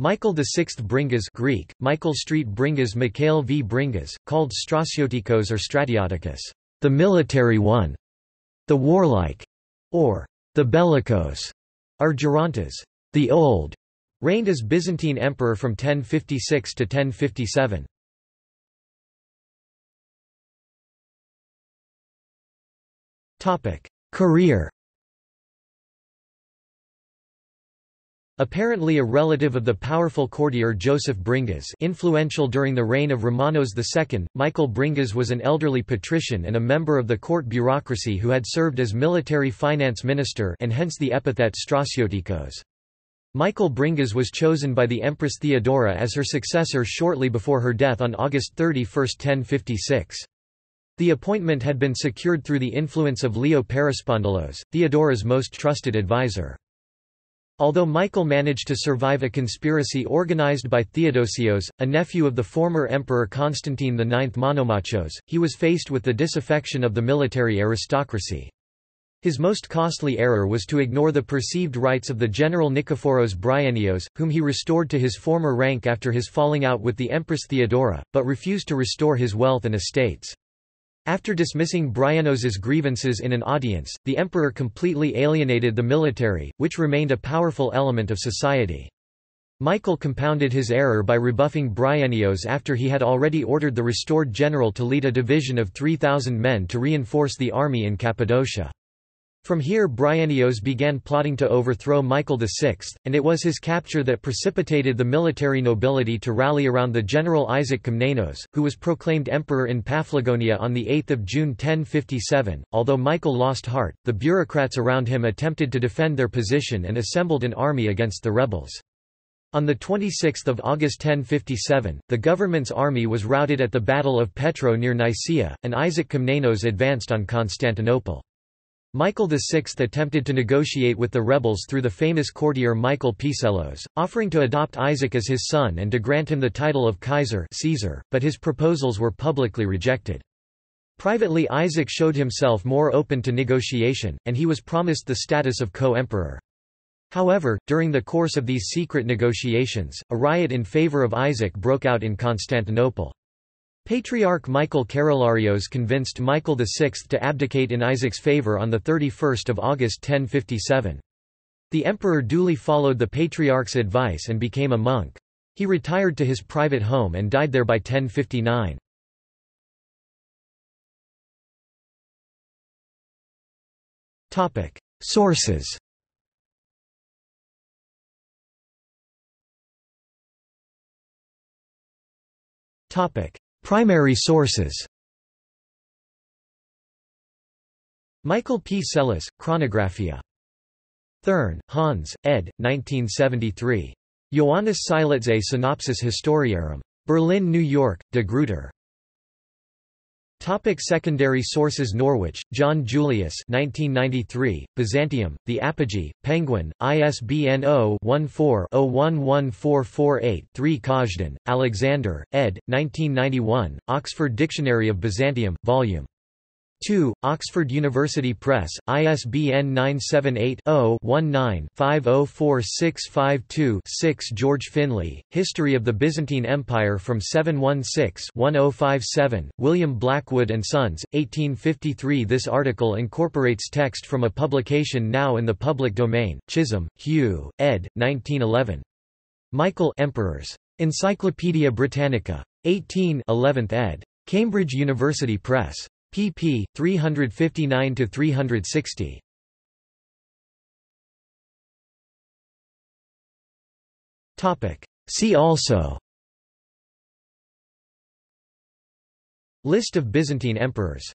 Michael VI Bringas Greek, Michael Street Bringas Mikhail v Bringas, called Stratiotikos or Stratioticus, the military one, the warlike, or the bellicose, or Gerontas, the old, reigned as Byzantine emperor from 1056 to 1057. Career Apparently a relative of the powerful courtier Joseph Bringas influential during the reign of Romanos II, Michael Bringas was an elderly patrician and a member of the court bureaucracy who had served as military finance minister and hence the epithet Stratiotikos. Michael Bringas was chosen by the Empress Theodora as her successor shortly before her death on August 31, 1056. The appointment had been secured through the influence of Leo Perispondylos, Theodora's most trusted advisor. Although Michael managed to survive a conspiracy organized by Theodosios, a nephew of the former emperor Constantine IX Monomachos, he was faced with the disaffection of the military aristocracy. His most costly error was to ignore the perceived rights of the general Nikephoros Bryennios, whom he restored to his former rank after his falling out with the Empress Theodora, but refused to restore his wealth and estates. After dismissing Bryennios's grievances in an audience, the emperor completely alienated the military, which remained a powerful element of society. Michael compounded his error by rebuffing Bryennios after he had already ordered the restored general to lead a division of 3,000 men to reinforce the army in Cappadocia. From here Bryennios began plotting to overthrow Michael VI, and it was his capture that precipitated the military nobility to rally around the general Isaac Komnenos, who was proclaimed emperor in Paphlagonia on 8 June 1057. Although Michael lost heart, the bureaucrats around him attempted to defend their position and assembled an army against the rebels. On 26 August 1057, the government's army was routed at the Battle of Petroe near Nicaea, and Isaac Komnenos advanced on Constantinople. Michael VI attempted to negotiate with the rebels through the famous courtier Michael Psellos, offering to adopt Isaac as his son and to grant him the title of Kaisar Caesar, but his proposals were publicly rejected. Privately Isaac showed himself more open to negotiation, and he was promised the status of co-emperor. However, during the course of these secret negotiations, a riot in favor of Isaac broke out in Constantinople. Patriarch Michael Keroularios convinced Michael VI to abdicate in Isaac's favour on 31 August 1057. The emperor duly followed the patriarch's advice and became a monk. He retired to his private home and died there by 1059. Sources Topic: Primary sources Michael P. Psellos, Chronographia. Thurn, Hans, ed. 1973. Ioannis Scylitzae Synopsis Historiarum. Berlin New York, De Gruyter. Topic secondary sources Norwich, John Julius 1993, Byzantium, The Apogee, Penguin, ISBN 0-14-011448-3 Kazhdan, Alexander, ed. 1991, Oxford Dictionary of Byzantium, Vol. 2, Oxford University Press, ISBN 978-0-19-504652-6 George Finlay, History of the Byzantine Empire from 716-1057, William Blackwood and Sons, 1853 This article incorporates text from a publication now in the public domain, Chisholm, Hugh, ed. 1911. Michael Emperors. Encyclopædia Britannica. 18 11th ed. Cambridge University Press pp. 359–360. See also List of Byzantine emperors